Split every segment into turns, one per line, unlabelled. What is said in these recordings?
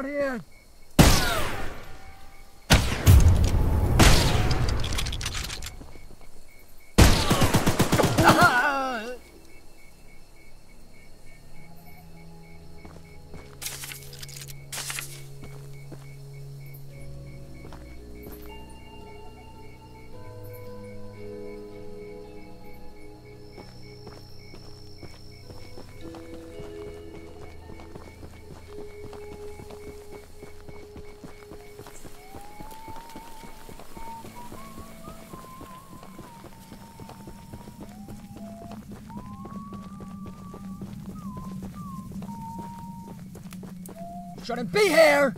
out here! Shouldn't be here!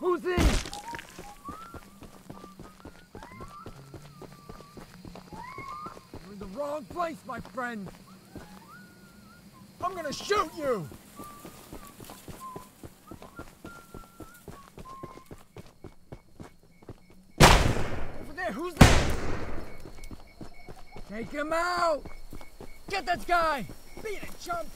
Who's in? You're in the wrong place, my friend! I'm gonna shoot who's that? Take him out! Get that guy! Beat it, chump!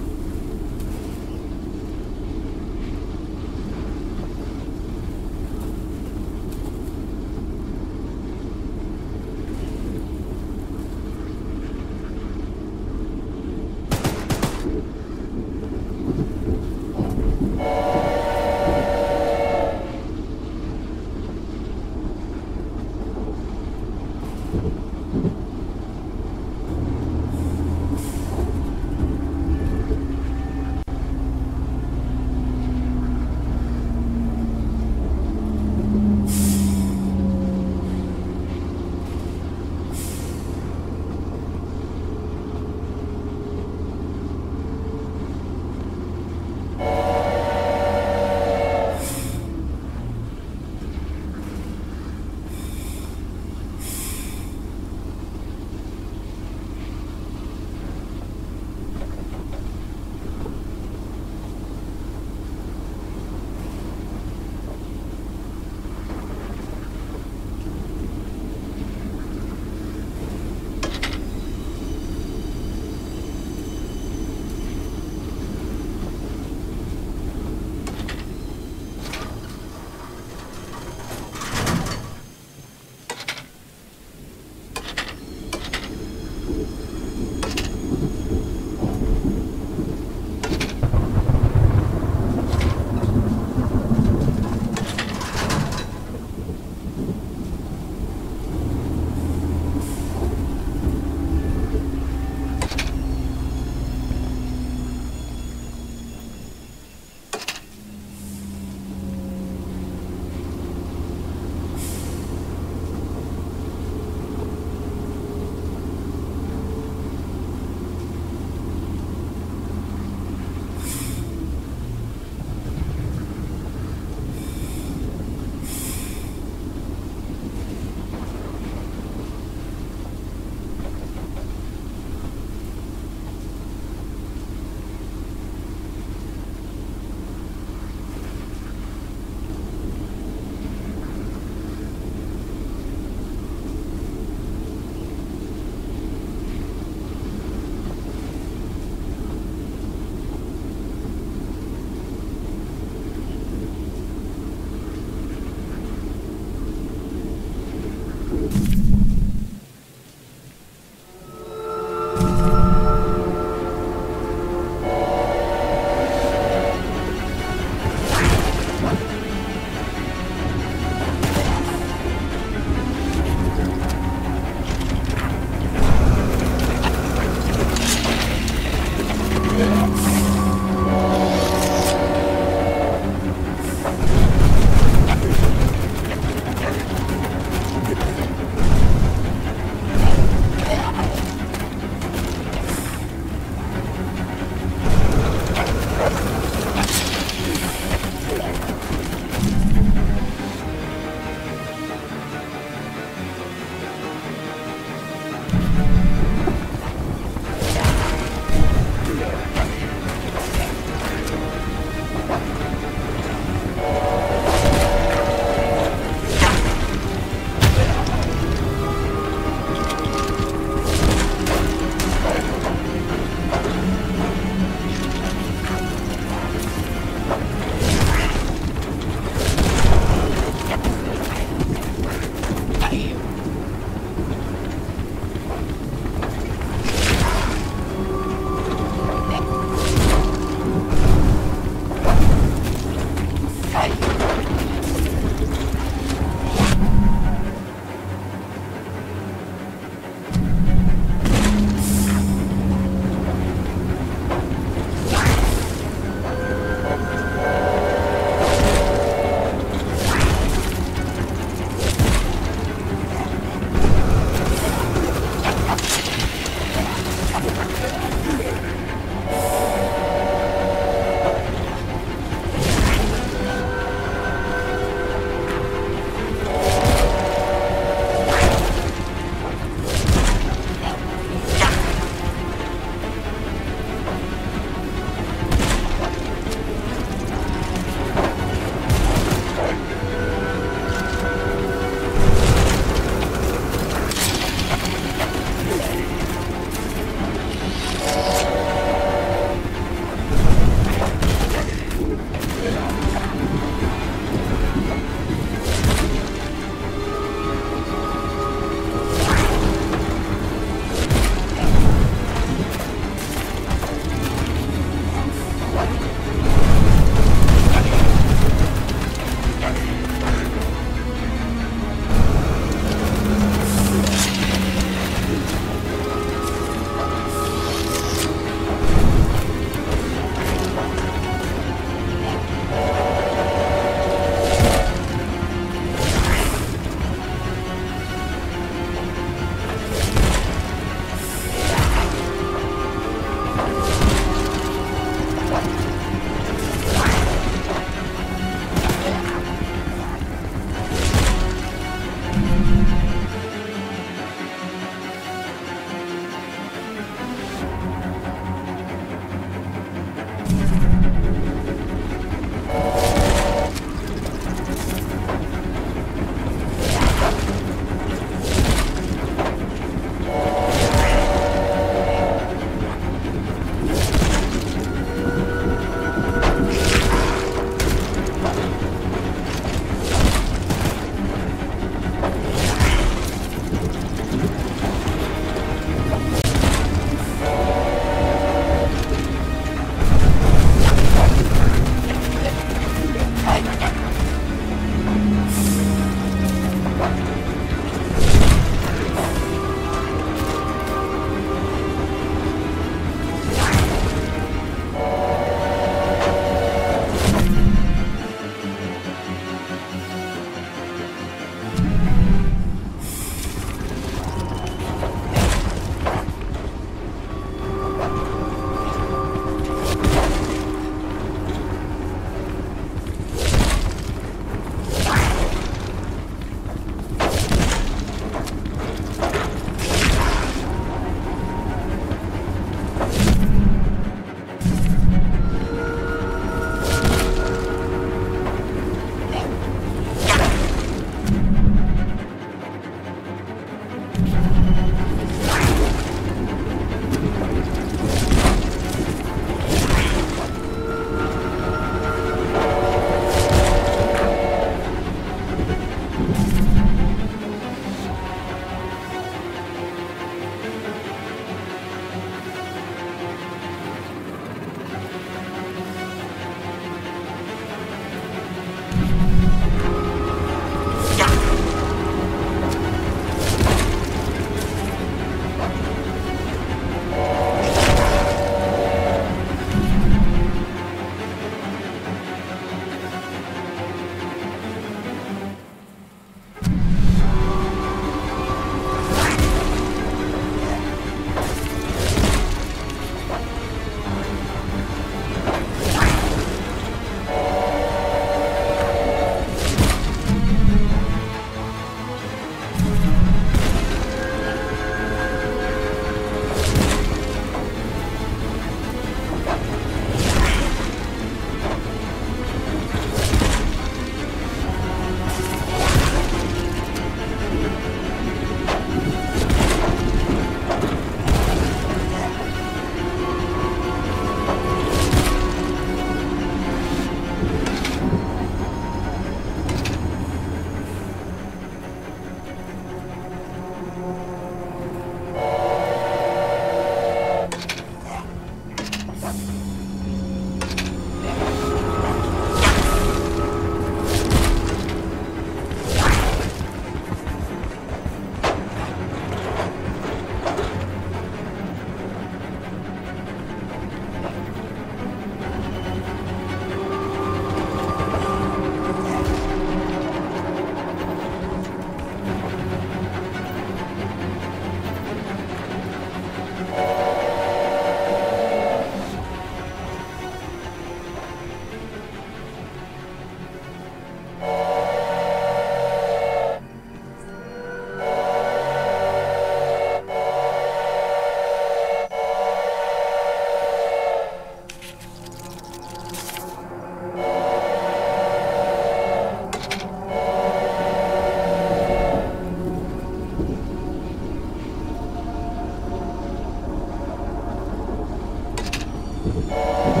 Música